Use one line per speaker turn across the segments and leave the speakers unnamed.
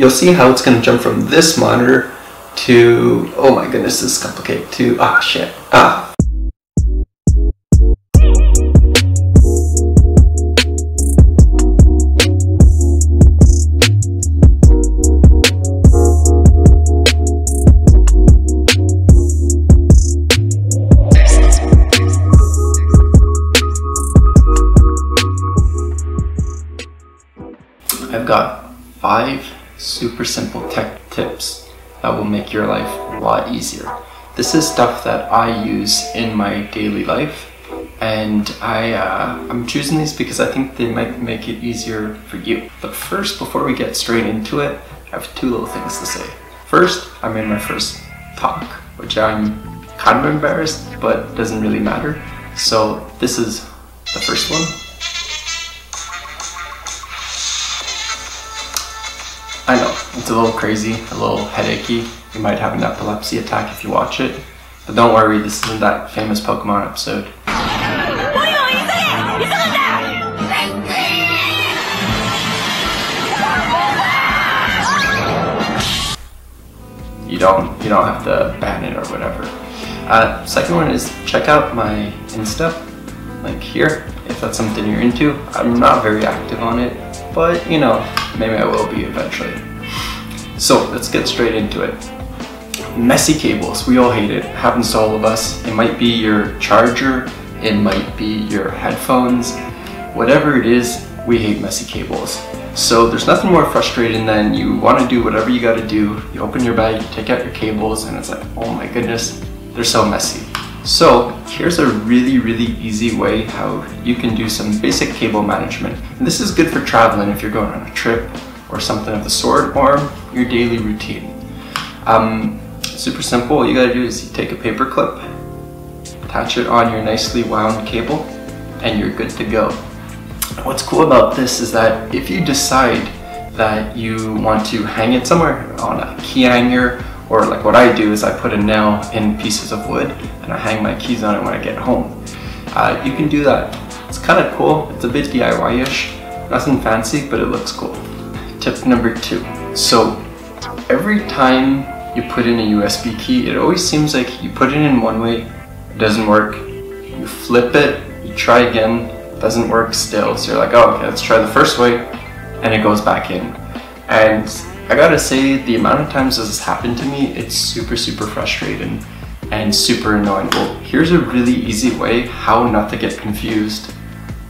you'll see how it's gonna jump from this monitor to, oh my goodness, this is complicated, to, ah shit, ah. I've got five super simple tech tips that will make your life a lot easier. This is stuff that I use in my daily life and I, uh, I'm choosing these because I think they might make it easier for you. But first, before we get straight into it, I have two little things to say. First, I made my first talk, which I'm kind of embarrassed, but doesn't really matter. So this is the first one. It's a little crazy, a little headachy. You might have an epilepsy attack if you watch it. But don't worry, this isn't that famous Pokemon episode. You don't, you don't have to ban it or whatever. Uh, second one is check out my Insta, like here, if that's something you're into. I'm not very active on it, but you know, maybe I will be eventually. So let's get straight into it. Messy cables, we all hate it. Happens to all of us. It might be your charger, it might be your headphones, whatever it is, we hate messy cables. So there's nothing more frustrating than you want to do whatever you got to do. You open your bag, you take out your cables, and it's like, oh my goodness, they're so messy. So here's a really, really easy way how you can do some basic cable management. And this is good for traveling if you're going on a trip or something of the sort, or your daily routine. Um, super simple, all you gotta do is you take a paper clip, attach it on your nicely wound cable, and you're good to go. What's cool about this is that if you decide that you want to hang it somewhere on a key hanger or like what I do is I put a nail in pieces of wood and I hang my keys on it when I get home. Uh, you can do that. It's kind of cool. It's a bit DIY-ish. Nothing fancy, but it looks cool. Tip number two. So every time you put in a USB key, it always seems like you put it in one way, it doesn't work. You flip it, you try again, doesn't work still. So you're like, oh, okay, let's try the first way, and it goes back in. And I gotta say, the amount of times this has happened to me, it's super, super frustrating and super annoying. Well, here's a really easy way how not to get confused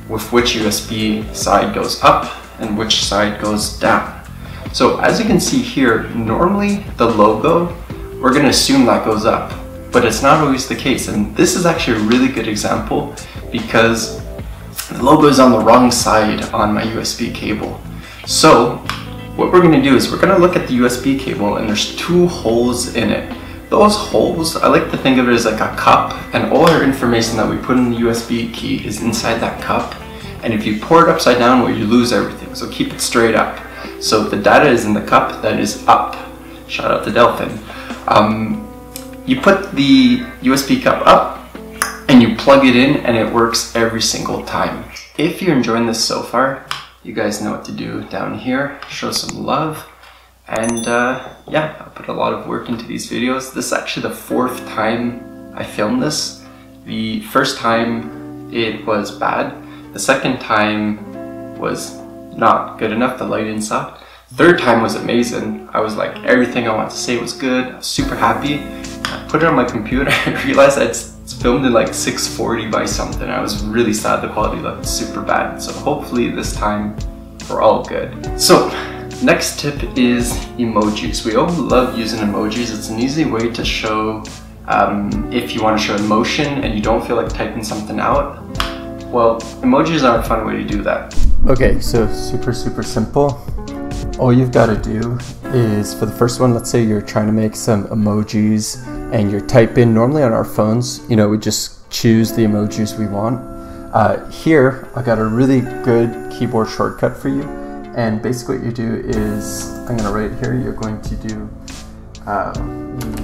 with which USB side goes up and which side goes down. So as you can see here, normally the logo, we're gonna assume that goes up, but it's not always the case. And this is actually a really good example because the logo is on the wrong side on my USB cable. So what we're gonna do is we're gonna look at the USB cable and there's two holes in it. Those holes, I like to think of it as like a cup and all our information that we put in the USB key is inside that cup. And if you pour it upside down, well, you lose everything. So keep it straight up. So if the data is in the cup that is up. Shout out to Delphin. Um, you put the USB cup up and you plug it in and it works every single time. If you're enjoying this so far, you guys know what to do down here. Show some love. And uh, yeah, I put a lot of work into these videos. This is actually the fourth time I filmed this. The first time it was bad. The second time was not good enough, the lighting sucked. Third time was amazing. I was like, everything I wanted to say was good. I was super happy. I put it on my computer and realized it's filmed in like 640 by something. I was really sad the quality looked super bad. So hopefully this time we're all good. So next tip is emojis. We all love using emojis. It's an easy way to show um, if you want to show emotion and you don't feel like typing something out. Well, emojis are a fun way to do that. Okay, so super, super simple. All you've got to do is for the first one, let's say you're trying to make some emojis and you're typing. Normally on our phones, you know, we just choose the emojis we want. Uh, here, I've got a really good keyboard shortcut for you. And basically what you do is, I'm gonna write here, you're going to do uh,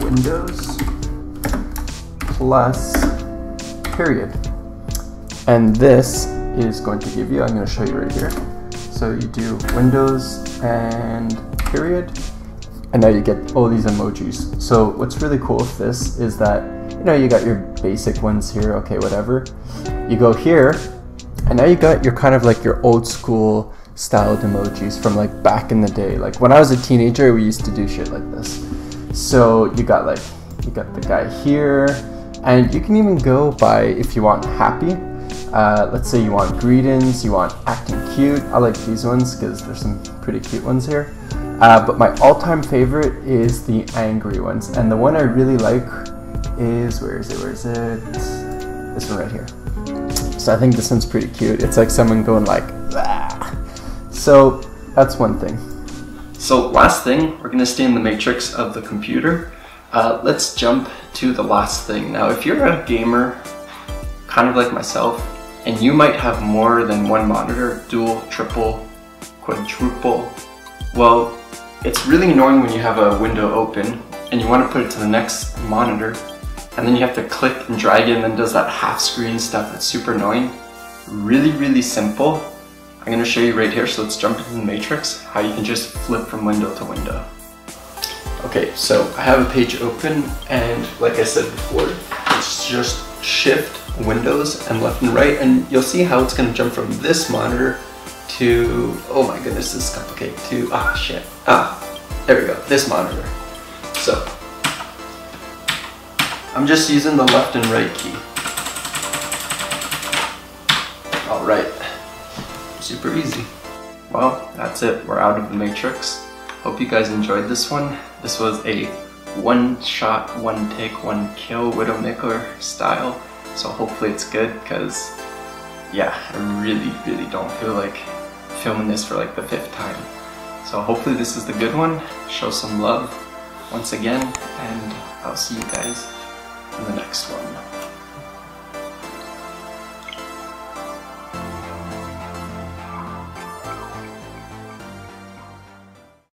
Windows plus period. And this is going to give you, I'm going to show you right here. So you do Windows and period. And now you get all these emojis. So what's really cool with this is that, you know, you got your basic ones here, okay, whatever. You go here, and now you got your kind of like your old school styled emojis from like back in the day. Like when I was a teenager, we used to do shit like this. So you got like, you got the guy here, and you can even go by if you want happy. Uh, let's say you want greetings, you want acting cute. I like these ones because there's some pretty cute ones here. Uh, but my all-time favorite is the angry ones, and the one I really like is where is it? Where is it? This one right here. So I think this one's pretty cute. It's like someone going like, ah. so that's one thing. So last thing, we're gonna stay in the matrix of the computer. Uh, let's jump to the last thing. Now, if you're a gamer, kind of like myself, and you might have more than one monitor, dual, triple, quadruple, well, it's really annoying when you have a window open and you want to put it to the next monitor and then you have to click and drag and then does that half screen stuff that's super annoying. Really, really simple. I'm going to show you right here, so let's jump into the matrix, how you can just flip from window to window. Okay, so I have a page open and like I said before, just shift windows and left and right and you'll see how it's going to jump from this monitor to, oh my goodness, this is complicated, to, ah shit, ah, there we go, this monitor. So, I'm just using the left and right key. Alright, super easy. Well, that's it, we're out of the matrix. Hope you guys enjoyed this one. This was a one shot, one take, one kill Widowmaker style. So hopefully it's good because yeah, I really, really don't feel like filming this for like the fifth time. So hopefully this is the good one. Show some love once again, and I'll see you guys in the next one.